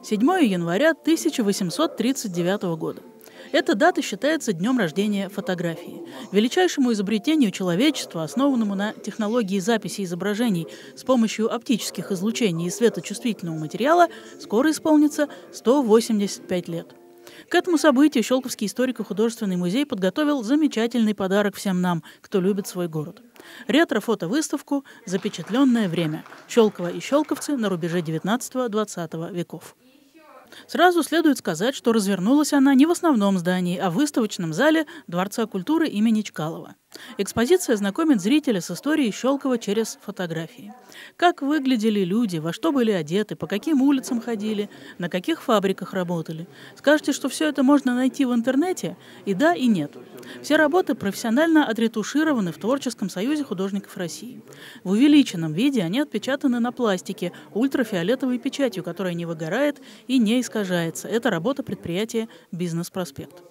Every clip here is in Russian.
7 января 1839 года. Эта дата считается днем рождения фотографии, величайшему изобретению человечества, основанному на технологии записи изображений с помощью оптических излучений и светочувствительного материала, скоро исполнится 185 лет. К этому событию Щелковский историко-художественный музей подготовил замечательный подарок всем нам, кто любит свой город. Ретро-фотовыставку «Запечатленное время. Щелково и щелковцы на рубеже 19-20 веков». Сразу следует сказать, что развернулась она не в основном здании, а в выставочном зале Дворца культуры имени Чкалова. Экспозиция знакомит зрителя с историей Щелкова через фотографии. Как выглядели люди, во что были одеты, по каким улицам ходили, на каких фабриках работали. Скажете, что все это можно найти в интернете? И да, и нет. Все работы профессионально отретушированы в Творческом союзе художников России. В увеличенном виде они отпечатаны на пластике ультрафиолетовой печатью, которая не выгорает и не искажается. Это работа предприятия «Бизнес-проспект».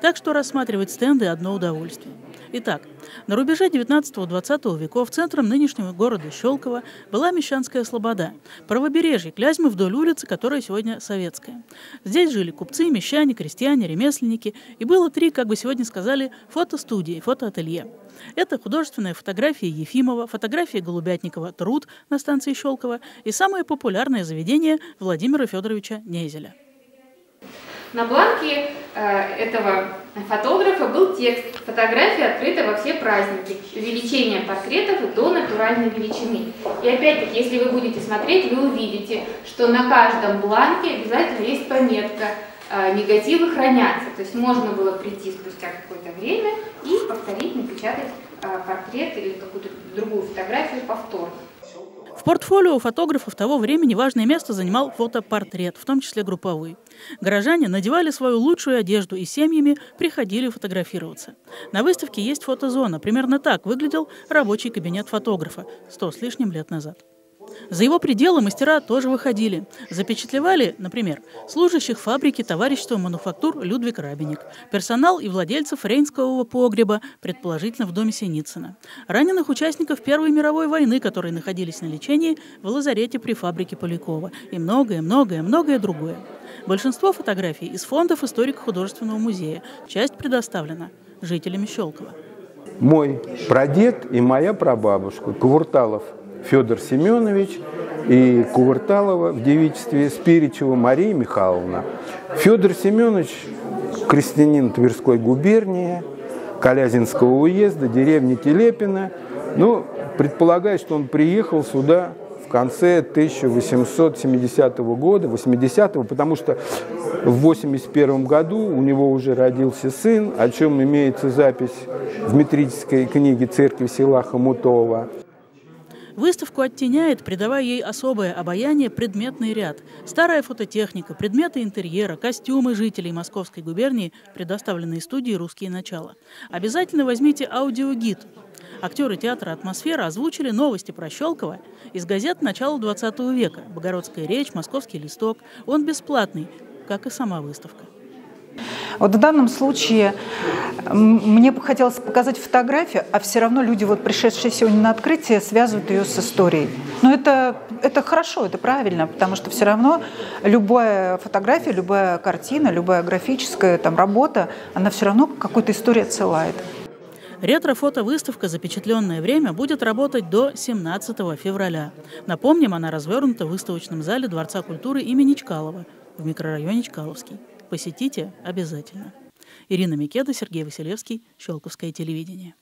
Так что рассматривать стенды – одно удовольствие. Итак, на рубеже 19-20 веков центром нынешнего города Щелково была Мещанская Слобода, правобережье Клязьмы вдоль улицы, которая сегодня советская. Здесь жили купцы, мещане, крестьяне, ремесленники, и было три, как бы сегодня сказали, фотостудии, фотоателье. Это художественная фотография Ефимова, фотография Голубятникова «Труд» на станции Щелково и самое популярное заведение Владимира Федоровича Незеля. На бланке э, этого фотографа был текст «Фотография открыта во все праздники. Увеличение портретов до натуральной величины». И опять-таки, если вы будете смотреть, вы увидите, что на каждом бланке обязательно есть пометка э, «Негативы хранятся». То есть можно было прийти спустя какое-то время и повторить, напечатать э, портрет или какую-то другую фотографию повторно. В портфолио фотографов того времени важное место занимал фотопортрет, в том числе групповой. Горожане надевали свою лучшую одежду и семьями приходили фотографироваться. На выставке есть фотозона. Примерно так выглядел рабочий кабинет фотографа сто с лишним лет назад. За его пределы мастера тоже выходили. Запечатлевали, например, служащих фабрики товарищества мануфактур Людвиг Рабиник, персонал и владельцев Рейнскового погреба, предположительно в доме Синицына, раненых участников Первой мировой войны, которые находились на лечении в лазарете при фабрике Полякова, и многое-многое-многое другое. Большинство фотографий из фондов историко-художественного музея. Часть предоставлена жителями Щелкова. Мой прадед и моя прабабушка Кувурталов – Федор Семенович и Кувырталова в девичестве Спиричева Мария Михайловна. Федор Семенович – крестьянин Тверской губернии, Калязинского уезда, деревни Телепина. Ну, предполагаю, что он приехал сюда в конце 1870 года, 80-го, потому что в 81 году у него уже родился сын, о чем имеется запись в метрической книге церкви села Хомутова. Выставку оттеняет, придавая ей особое обаяние, предметный ряд. Старая фототехника, предметы интерьера, костюмы жителей Московской губернии, предоставленные студии «Русские начала». Обязательно возьмите аудиогид. Актеры театра «Атмосфера» озвучили новости про Щелково из газет начала 20 века. «Богородская речь», «Московский листок». Он бесплатный, как и сама выставка. Вот в данном случае мне бы хотелось показать фотографию, а все равно люди, вот пришедшие сегодня на открытие, связывают ее с историей. Но это, это хорошо, это правильно, потому что все равно любая фотография, любая картина, любая графическая там, работа, она все равно какую-то историю отсылает. Ретро-фотовыставка «Запечатленное время» будет работать до 17 февраля. Напомним, она развернута в выставочном зале Дворца культуры имени Чкалова в микрорайоне Чкаловский. Посетите обязательно. Ирина Микеда, Сергей Василевский, Щелковское телевидение.